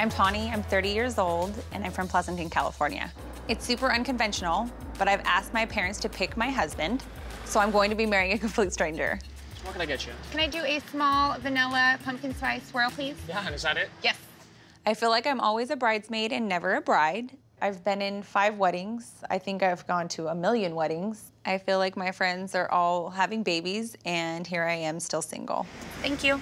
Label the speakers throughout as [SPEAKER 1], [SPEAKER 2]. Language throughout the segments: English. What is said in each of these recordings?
[SPEAKER 1] I'm Tahnee, I'm 30 years old, and I'm from Pleasanton, California. It's super unconventional, but I've asked my parents to pick my husband, so I'm going to be marrying a complete stranger.
[SPEAKER 2] What can I get you?
[SPEAKER 3] Can I do a small vanilla pumpkin spice swirl, please?
[SPEAKER 2] Yeah, and is that it?
[SPEAKER 3] Yes.
[SPEAKER 1] I feel like I'm always a bridesmaid and never a bride. I've been in five weddings. I think I've gone to a million weddings. I feel like my friends are all having babies, and here I am still single.
[SPEAKER 3] Thank you.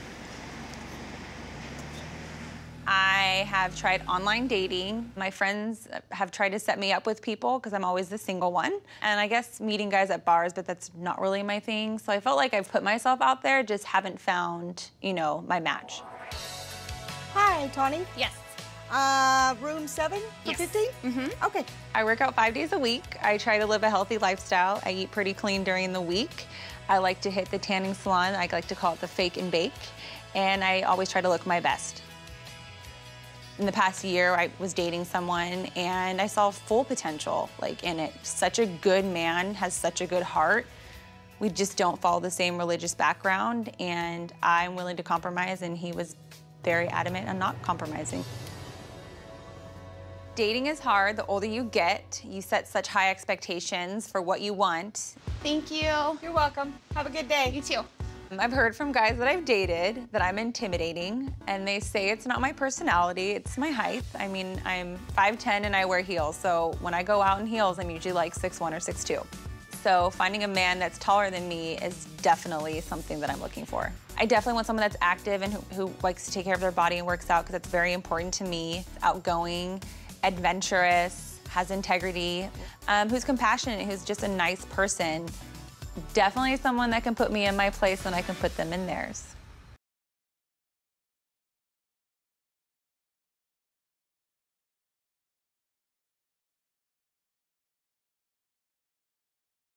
[SPEAKER 1] I have tried online dating. My friends have tried to set me up with people because I'm always the single one. And I guess meeting guys at bars, but that's not really my thing. So I felt like I've put myself out there, just haven't found, you know, my match.
[SPEAKER 4] Hi, Tahnee.
[SPEAKER 3] Yes.
[SPEAKER 4] Uh, room seven for
[SPEAKER 3] Yes.
[SPEAKER 4] 50? Mm-hmm. Okay.
[SPEAKER 1] I work out five days a week. I try to live a healthy lifestyle. I eat pretty clean during the week. I like to hit the tanning salon. I like to call it the fake and bake. And I always try to look my best. In the past year, I was dating someone and I saw full potential like in it. Such a good man, has such a good heart. We just don't follow the same religious background and I'm willing to compromise and he was very adamant on not compromising. Dating is hard. The older you get, you set such high expectations for what you want.
[SPEAKER 3] Thank you.
[SPEAKER 4] You're welcome. Have a good day.
[SPEAKER 3] You too.
[SPEAKER 1] I've heard from guys that I've dated that I'm intimidating, and they say it's not my personality, it's my height. I mean, I'm 5'10 and I wear heels, so when I go out in heels, I'm usually like 6'1 or 6'2. So finding a man that's taller than me is definitely something that I'm looking for. I definitely want someone that's active and who, who likes to take care of their body and works out because that's very important to me. Outgoing, adventurous, has integrity, um, who's compassionate, who's just a nice person. Definitely someone that can put me in my place when I can put them in theirs.